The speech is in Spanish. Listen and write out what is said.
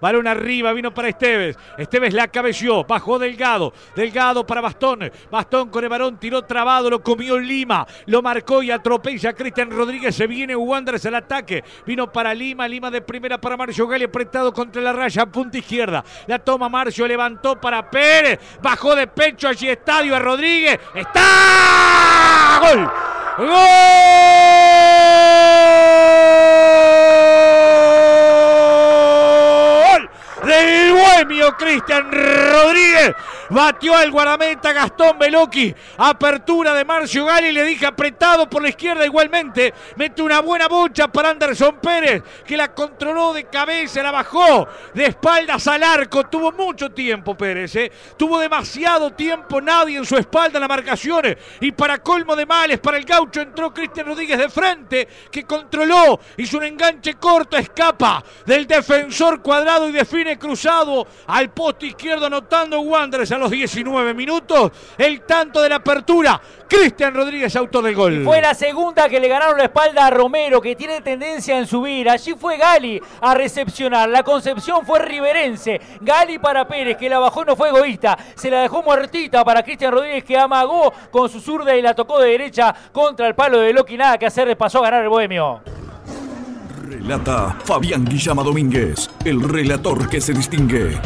Balón arriba, vino para Esteves. Esteves la cabeció, bajó Delgado. Delgado para Bastón. Bastón con el varón, tiró trabado, lo comió Lima. Lo marcó y atropella a Cristian Rodríguez. Se viene Wanderers al ataque. Vino para Lima, Lima de primera para Marcio Gali, apretado contra la raya, punta izquierda. La toma Marcio, levantó para Pérez. Bajó de pecho allí Estadio a Rodríguez. ¡Está! ¡Gol! ¡Gol! Bohemio Cristian Rodríguez. Batió al guardameta Gastón Beloki. Apertura de Marcio Gali. Le dije apretado por la izquierda igualmente. Mete una buena bocha para Anderson Pérez. Que la controló de cabeza. La bajó de espaldas al arco. Tuvo mucho tiempo Pérez. ¿eh? Tuvo demasiado tiempo nadie en su espalda en la marcación. Y para colmo de males, para el gaucho entró Cristian Rodríguez de frente. Que controló. Hizo un enganche corto. Escapa del defensor cuadrado y define cruzado al poste izquierdo anotando Wanderers a los 19 minutos. El tanto de la apertura. Cristian Rodríguez, autor del gol. Fue la segunda que le ganaron la espalda a Romero, que tiene tendencia en subir. Allí fue Gali a recepcionar. La concepción fue riverense. Gali para Pérez, que la bajó no fue egoísta. Se la dejó muertita para Cristian Rodríguez, que amagó con su zurda y la tocó de derecha contra el palo de Loki. Nada que hacer, pasó a ganar el bohemio. Relata Fabián Guillama Domínguez, el relator que se distingue.